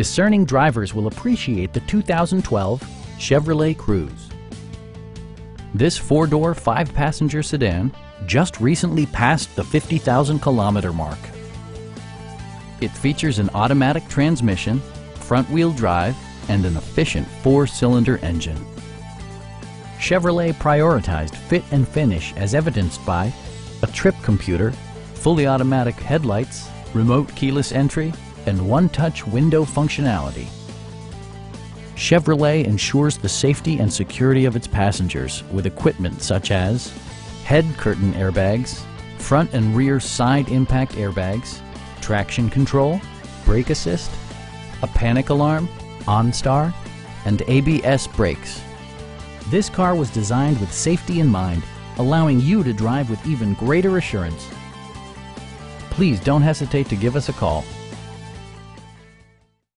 Discerning drivers will appreciate the 2012 Chevrolet Cruze. This four-door, five-passenger sedan just recently passed the 50,000 kilometer mark. It features an automatic transmission, front-wheel drive, and an efficient four-cylinder engine. Chevrolet prioritized fit and finish as evidenced by a trip computer, fully automatic headlights, remote keyless entry, and one-touch window functionality. Chevrolet ensures the safety and security of its passengers with equipment such as head curtain airbags, front and rear side impact airbags, traction control, brake assist, a panic alarm, OnStar, and ABS brakes. This car was designed with safety in mind, allowing you to drive with even greater assurance. Please don't hesitate to give us a call